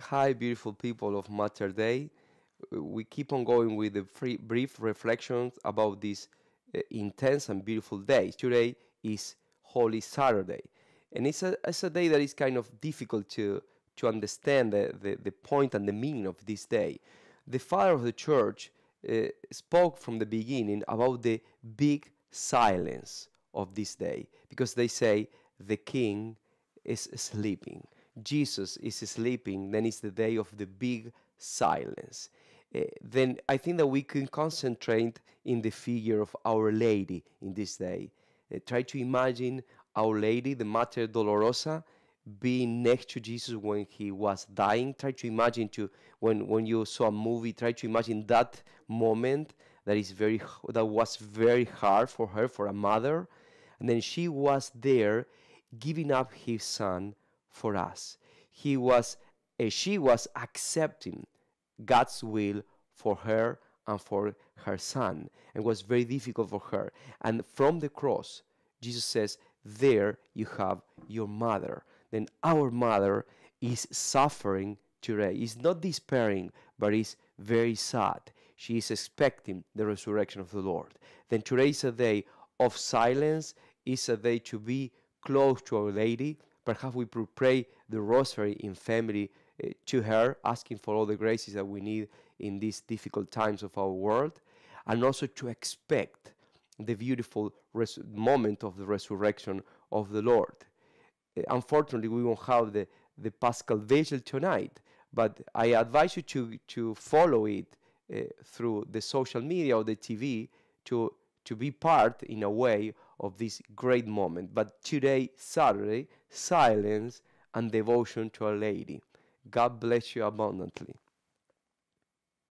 Hi, beautiful people of Mater Dei. We keep on going with the brief reflections about this uh, intense and beautiful day. Today is Holy Saturday, and it's a, it's a day that is kind of difficult to, to understand the, the, the point and the meaning of this day. The father of the church uh, spoke from the beginning about the big silence of this day because they say the king is sleeping. Jesus is sleeping, then it's the day of the big silence. Uh, then I think that we can concentrate in the figure of Our Lady in this day. Uh, try to imagine Our Lady, the Mater Dolorosa, being next to Jesus when he was dying. Try to imagine to when when you saw a movie. Try to imagine that moment that is very that was very hard for her, for a mother, and then she was there, giving up his son for us. He was uh, she was accepting God's will for her and for her son, and was very difficult for her. And from the cross, Jesus says, "There you have your mother." then our mother is suffering today. Is not despairing, but is very sad. She is expecting the resurrection of the Lord. Then today is a day of silence, is a day to be close to Our Lady. Perhaps we pray the rosary in family uh, to her, asking for all the graces that we need in these difficult times of our world, and also to expect the beautiful moment of the resurrection of the Lord. Unfortunately, we won't have the, the Paschal Vigil tonight, but I advise you to, to follow it uh, through the social media or the TV to, to be part, in a way, of this great moment. But today, Saturday, silence and devotion to Our Lady. God bless you abundantly.